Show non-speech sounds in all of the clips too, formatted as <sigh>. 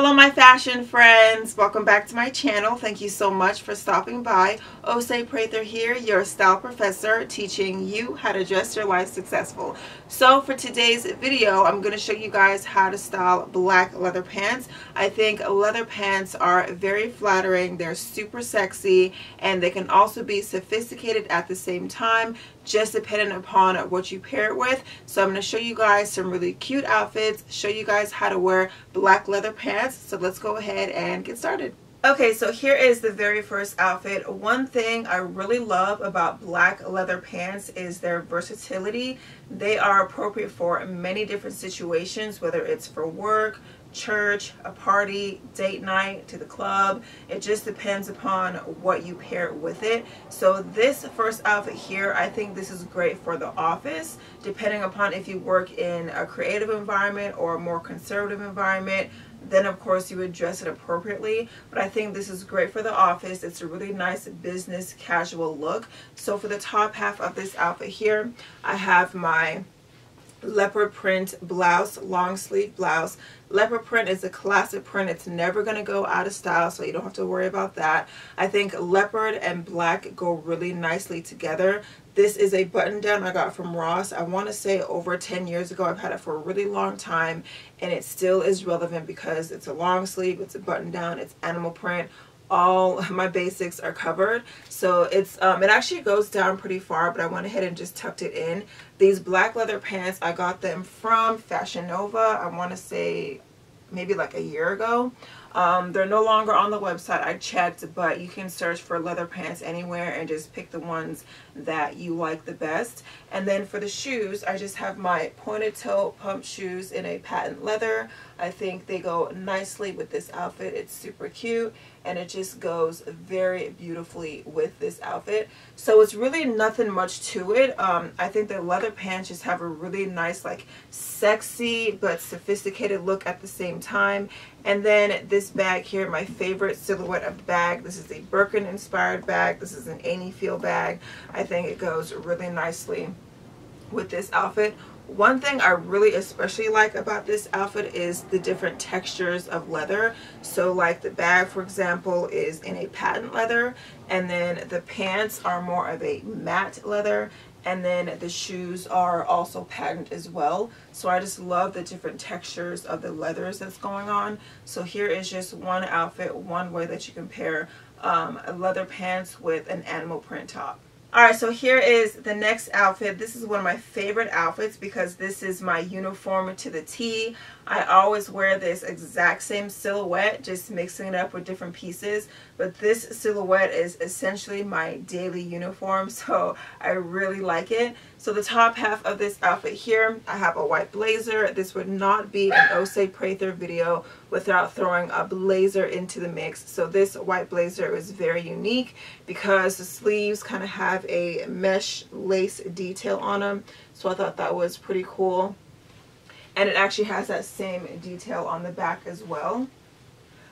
Hello my fashion friends, welcome back to my channel. Thank you so much for stopping by. Osei Prather here, your style professor, teaching you how to dress your life successful. So for today's video, I'm going to show you guys how to style black leather pants. I think leather pants are very flattering, they're super sexy, and they can also be sophisticated at the same time just depending upon what you pair it with. So I'm going to show you guys some really cute outfits, show you guys how to wear black leather pants. So let's go ahead and get started. Okay, so here is the very first outfit. One thing I really love about black leather pants is their versatility. They are appropriate for many different situations, whether it's for work, church, a party, date night, to the club. It just depends upon what you pair with it. So this first outfit here, I think this is great for the office, depending upon if you work in a creative environment or a more conservative environment then of course you would dress it appropriately but I think this is great for the office it's a really nice business casual look so for the top half of this outfit here I have my leopard print blouse long sleeve blouse leopard print is a classic print it's never going to go out of style so you don't have to worry about that i think leopard and black go really nicely together this is a button down I got from Ross. I want to say over 10 years ago. I've had it for a really long time and it still is relevant because it's a long sleeve, it's a button down, it's animal print, all my basics are covered. So it's um, it actually goes down pretty far but I went ahead and just tucked it in. These black leather pants I got them from Fashion Nova I want to say maybe like a year ago um, they're no longer on the website. I checked but you can search for leather pants anywhere and just pick the ones that you like the best. And then for the shoes I just have my pointed toe pump shoes in a patent leather. I think they go nicely with this outfit. It's super cute and it just goes very beautifully with this outfit. So it's really nothing much to it. Um, I think the leather pants just have a really nice like sexy but sophisticated look at the same time and then this bag here my favorite silhouette of bag. This is a Birkin inspired bag. This is an Annie Feel bag. I think it goes really nicely with this outfit. One thing I really especially like about this outfit is the different textures of leather. So like the bag, for example, is in a patent leather and then the pants are more of a matte leather and then the shoes are also patent as well. So I just love the different textures of the leathers that's going on. So here is just one outfit, one way that you can pair um, leather pants with an animal print top. Alright, so here is the next outfit. This is one of my favorite outfits because this is my uniform to the T. I always wear this exact same silhouette, just mixing it up with different pieces. But this silhouette is essentially my daily uniform, <laughs> so I really like it. So the top half of this outfit here, I have a white blazer. This would not be an Osei Prather video without throwing a blazer into the mix. So this white blazer is very unique because the sleeves kind of have a mesh lace detail on them. So I thought that was pretty cool and it actually has that same detail on the back as well.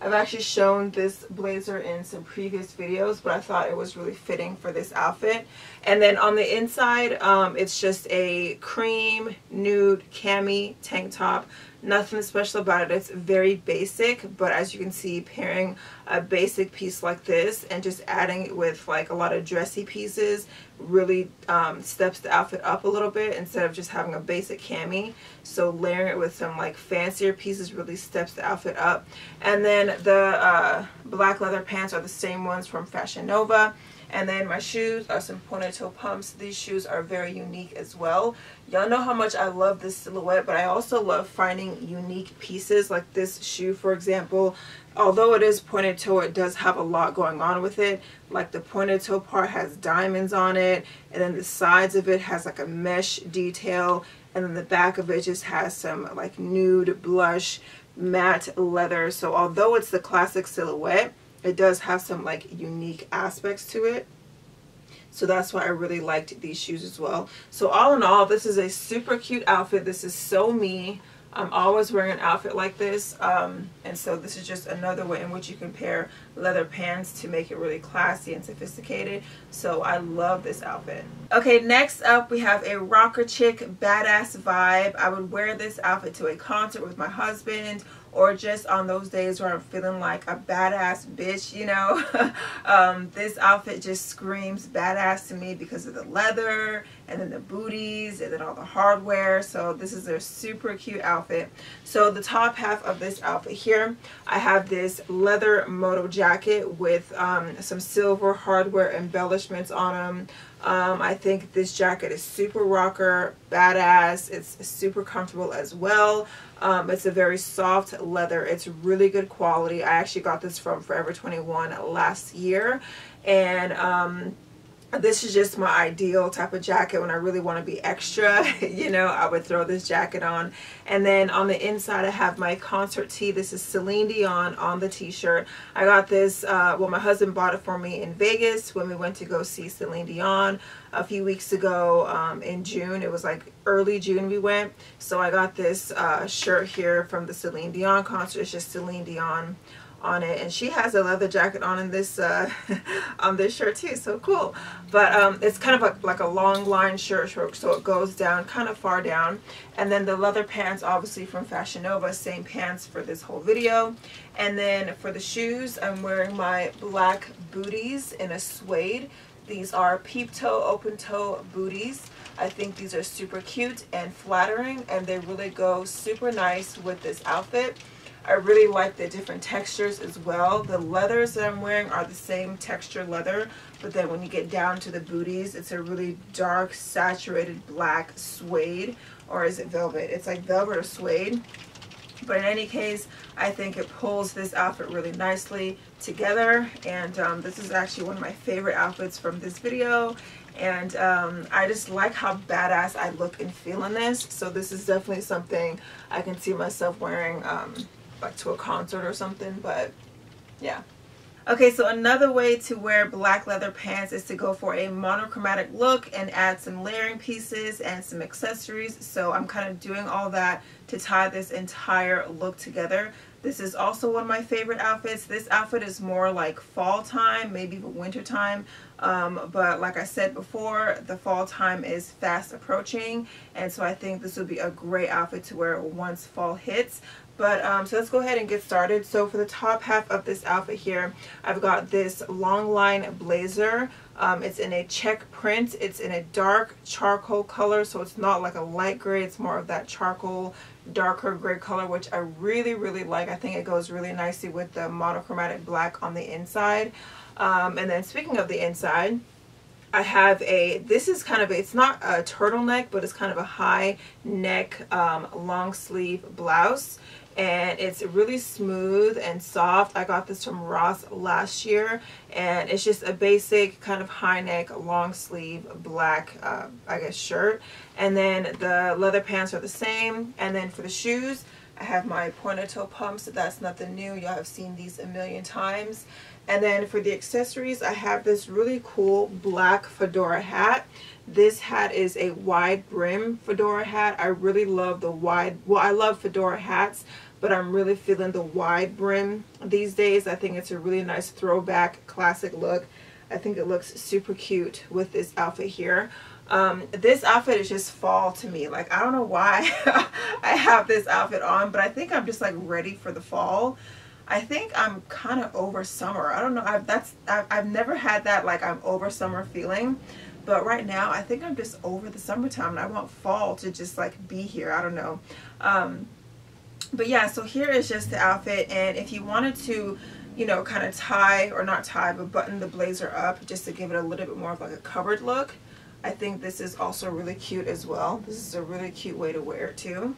I've actually shown this blazer in some previous videos, but I thought it was really fitting for this outfit. And then on the inside, um, it's just a cream nude cami tank top nothing special about it. It's very basic, but as you can see, pairing a basic piece like this and just adding it with like a lot of dressy pieces really um, steps the outfit up a little bit instead of just having a basic cami. So layering it with some like fancier pieces really steps the outfit up. And then the uh, black leather pants are the same ones from Fashion Nova. And then my shoes are some pointed toe pumps. These shoes are very unique as well. Y'all know how much I love this silhouette, but I also love finding unique pieces like this shoe, for example. Although it is pointed toe, it does have a lot going on with it. Like the pointed toe part has diamonds on it, and then the sides of it has like a mesh detail, and then the back of it just has some like nude blush matte leather. So although it's the classic silhouette, it does have some like unique aspects to it. So that's why I really liked these shoes as well. So all in all this is a super cute outfit. This is so me I'm always wearing an outfit like this um, and so this is just another way in which you can pair leather pants to make it really classy and sophisticated. So I love this outfit. Okay next up we have a rocker chick badass vibe. I would wear this outfit to a concert with my husband or just on those days where I'm feeling like a badass bitch, you know. <laughs> um, this outfit just screams badass to me because of the leather and then the booties and then all the hardware. So this is a super cute outfit. So the top half of this outfit here, I have this leather moto jacket with um, some silver hardware embellishments on them. Um, I think this jacket is super rocker, badass. It's super comfortable as well. Um, it's a very soft leather. It's really good quality. I actually got this from Forever 21 last year. And um, this is just my ideal type of jacket. When I really want to be extra <laughs> you know I would throw this jacket on. And then on the inside I have my concert tee. This is Celine Dion on the t-shirt. I got this uh, well my husband bought it for me in Vegas when we went to go see Celine Dion a few weeks ago um, in June. It was like early June we went. So I got this uh, shirt here from the Celine Dion concert. It's just Celine Dion on it and she has a leather jacket on in this uh, <laughs> on this shirt too so cool. But um, it's kind of a, like a long line shirt so it goes down kind of far down. And then the leather pants obviously from Fashion Nova same pants for this whole video. And then for the shoes I'm wearing my black booties in a suede. These are peep toe open toe booties. I think these are super cute and flattering and they really go super nice with this outfit I really like the different textures as well. The leathers that I'm wearing are the same texture leather, but then when you get down to the booties, it's a really dark, saturated black suede, or is it velvet? It's like velvet or suede. But in any case, I think it pulls this outfit really nicely together. And um, this is actually one of my favorite outfits from this video. And um, I just like how badass I look and feel in this. So this is definitely something I can see myself wearing um, like to a concert or something but yeah. Okay so another way to wear black leather pants is to go for a monochromatic look and add some layering pieces and some accessories. So I'm kind of doing all that to tie this entire look together this is also one of my favorite outfits. This outfit is more like fall time, maybe even winter time. Um, but like I said before, the fall time is fast approaching. And so I think this would be a great outfit to wear once fall hits. But um, so let's go ahead and get started. So for the top half of this outfit here, I've got this long line blazer. Um, it's in a check print. It's in a dark charcoal color, so it's not like a light gray. It's more of that charcoal, darker gray color, which I really, really like. I think it goes really nicely with the monochromatic black on the inside. Um, and then speaking of the inside, I have a, this is kind of, it's not a turtleneck, but it's kind of a high neck um, long sleeve blouse. And it's really smooth and soft. I got this from Ross last year. And it's just a basic kind of high neck long sleeve black uh, I guess shirt. And then the leather pants are the same. And then for the shoes I have my pointed toe pumps. That's nothing new. Y'all have seen these a million times and then for the accessories I have this really cool black fedora hat this hat is a wide brim fedora hat. I really love the wide, well I love fedora hats, but I'm really feeling the wide brim these days. I think it's a really nice throwback classic look. I think it looks super cute with this outfit here. Um, this outfit is just fall to me. Like, I don't know why <laughs> I have this outfit on, but I think I'm just like ready for the fall. I think I'm kind of over summer. I don't know. I've, that's, I've, I've never had that like I'm over summer feeling. But right now, I think I'm just over the summertime and I want fall to just like be here. I don't know. Um, but yeah, so here is just the outfit. And if you wanted to, you know, kind of tie or not tie, but button the blazer up just to give it a little bit more of like a covered look, I think this is also really cute as well. This is a really cute way to wear it too.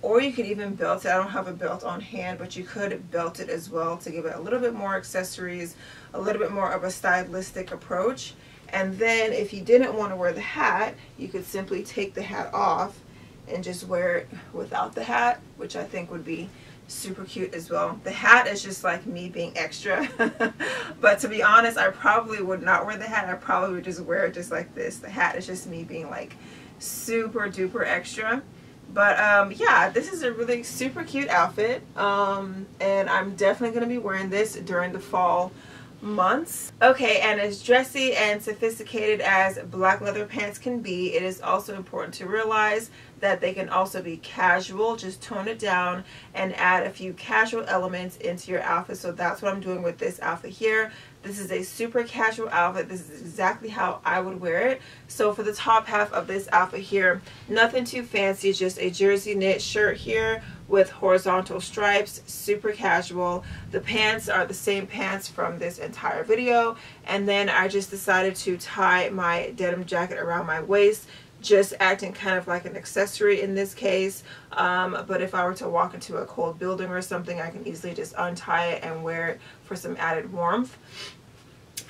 Or you could even belt it. I don't have a belt on hand, but you could belt it as well to give it a little bit more accessories, a little bit more of a stylistic approach. And then if you didn't want to wear the hat, you could simply take the hat off and just wear it without the hat, which I think would be super cute as well. The hat is just like me being extra. <laughs> but to be honest, I probably would not wear the hat. I probably would just wear it just like this. The hat is just me being like super duper extra. But um, yeah, this is a really super cute outfit. Um, and I'm definitely going to be wearing this during the fall months. Okay, and as dressy and sophisticated as black leather pants can be, it is also important to realize that they can also be casual. Just tone it down and add a few casual elements into your outfit. So that's what I'm doing with this outfit here. This is a super casual outfit. This is exactly how I would wear it. So for the top half of this outfit here, nothing too fancy, just a jersey knit shirt here with horizontal stripes, super casual. The pants are the same pants from this entire video. And then I just decided to tie my denim jacket around my waist just acting kind of like an accessory in this case. Um, but if I were to walk into a cold building or something I can easily just untie it and wear it for some added warmth.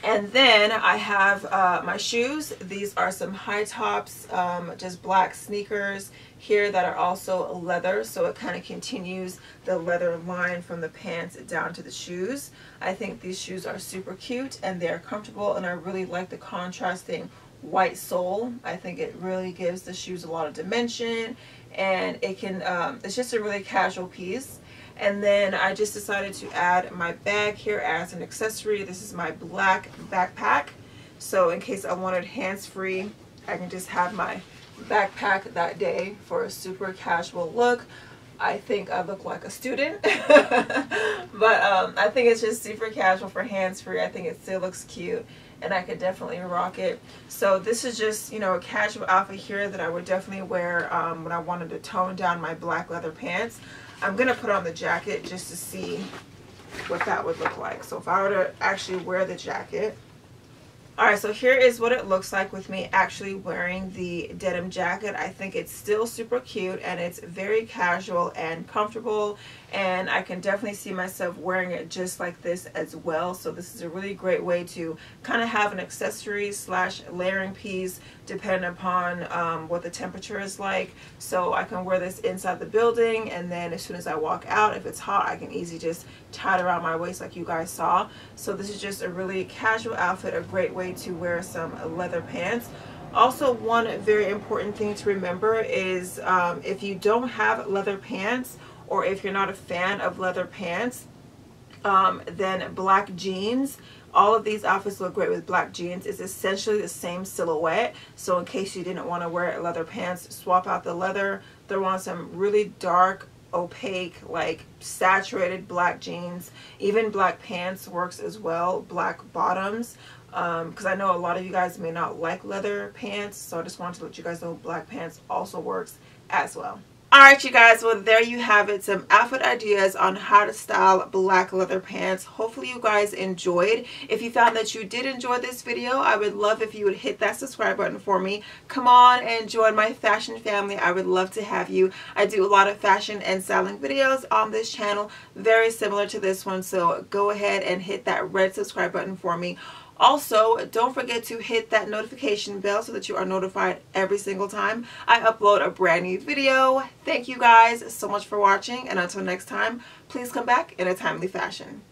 And then I have uh, my shoes. These are some high tops um, just black sneakers here that are also leather. So it kind of continues the leather line from the pants down to the shoes. I think these shoes are super cute and they're comfortable and I really like the contrasting white sole. I think it really gives the shoes a lot of dimension and it can, um, it's just a really casual piece. And then I just decided to add my bag here as an accessory. This is my black backpack. So in case I wanted hands-free, I can just have my backpack that day for a super casual look. I think I look like a student, <laughs> but um, I think it's just super casual for hands-free. I think it still looks cute and I could definitely rock it. So this is just, you know, a casual outfit here that I would definitely wear um, when I wanted to tone down my black leather pants. I'm going to put on the jacket just to see what that would look like. So if I were to actually wear the jacket, Alright, so here is what it looks like with me actually wearing the denim jacket. I think it's still super cute and it's very casual and comfortable and I can definitely see myself wearing it just like this as well. So this is a really great way to kind of have an accessory slash layering piece depending upon um, what the temperature is like. So I can wear this inside the building and then as soon as I walk out, if it's hot, I can easily just tie it around my waist like you guys saw. So this is just a really casual outfit, a great way to wear some leather pants. Also, one very important thing to remember is um, if you don't have leather pants or if you're not a fan of leather pants, um, then black jeans all of these outfits look great with black jeans. It's essentially the same silhouette. So in case you didn't want to wear leather pants swap out the leather throw on some really dark opaque like saturated black jeans. Even black pants works as well black bottoms because um, I know a lot of you guys may not like leather pants so I just wanted to let you guys know black pants also works as well Alright you guys, well there you have it, some outfit ideas on how to style black leather pants. Hopefully you guys enjoyed. If you found that you did enjoy this video, I would love if you would hit that subscribe button for me. Come on and join my fashion family. I would love to have you. I do a lot of fashion and styling videos on this channel, very similar to this one, so go ahead and hit that red subscribe button for me. Also, don't forget to hit that notification bell so that you are notified every single time I upload a brand new video. Thank you guys so much for watching and until next time, please come back in a timely fashion.